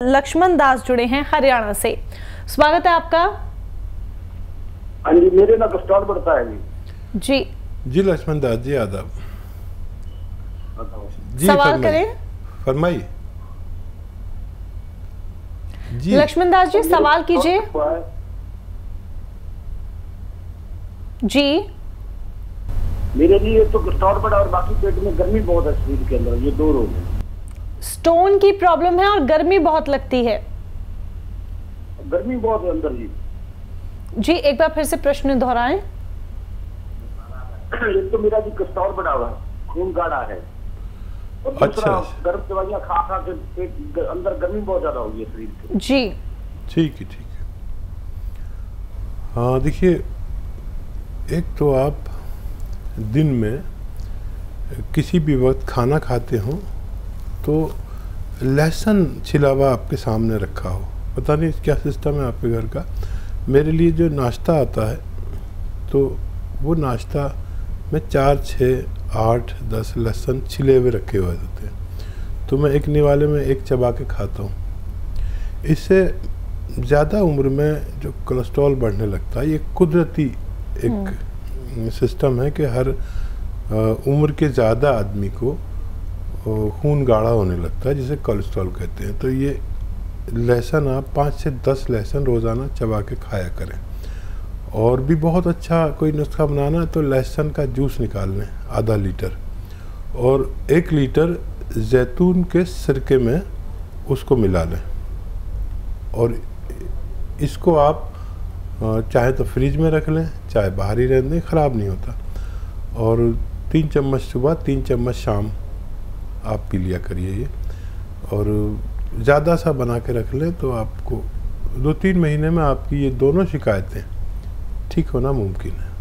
लक्ष्मण दास जुड़े हैं हरियाणा से। स्वागत है आपका। हाँ जी मेरे ना कस्टॉल बढ़ता है जी। जी। जी लक्ष्मण दास जी आदाब। जी सवाल करें। फरमाइए। जी। लक्ष्मण दास जी सवाल कीजिए। जी। मेरे लिए तो कस्टॉल बढ़ा और बाकी पेट में गर्मी बहुत है शरीर के अंदर ये दो रोग हैं। स्टोन की प्रॉब्लम है और गर्मी बहुत लगती है। गर्मी बहुत अंदर जी जी एक बार फिर से प्रश्न दोहराएँ। एक तो मेरा जी कस्टॉल बढ़ा हुआ है खून गाढ़ा है। अच्छा। गर्म दवाइयाँ खा खा के पेट अंदर गर्मी बहुत ज़्यादा हो गई है शरीर के। जी। ठीक है ठीक है। हाँ देखिए एक तो आप दिन में किसी भी वक्त खाना खाते हो तो लहसुन छिला हुआ आपके सामने रखा हो। पता नहीं क्या सिस्टम है आपके घर का। मेरे लिए जो नाश्ता आता है तो वो नाश्ता में चार छः आठ दस लहसुन छिले हुए रखे हुए होते हैं। तो मैं एक निवाले में एक चबा के खाता हूँ। इससे ज़्यादा उम्र में जो कोलेस्ट्रॉल बढ़ने लगता है ये कुदरती एक सिस्टम है कि हर उम्र के ज़्यादा आदमी को खून गाढ़ा होने लगता है, जिसे कोलेस्ट्रॉल कहते हैं। तो ये लहसुन, आप पाँच से दस लहसुन रोज़ाना चबा के खाया करें। और भी बहुत अच्छा कोई नुस्खा बनाना है तो लहसुन का जूस निकाल लें आधा लीटर। और एक लीटर जैतून के सिरके में उसको मिला लें और इसको आप चाहे तो फ्रिज में रख लें, चाहे बाहर ही रहने दें, ख़राब नहीं होता। और तीन चम्मच सुबह, तीन चम्मच शाम। आप पी लिया करिए ये। और ज़्यादा सा बना के रख लें तो आपको दो तीन महीने में आपकी ये दोनों शिकायतें ठीक होना मुमकिन है।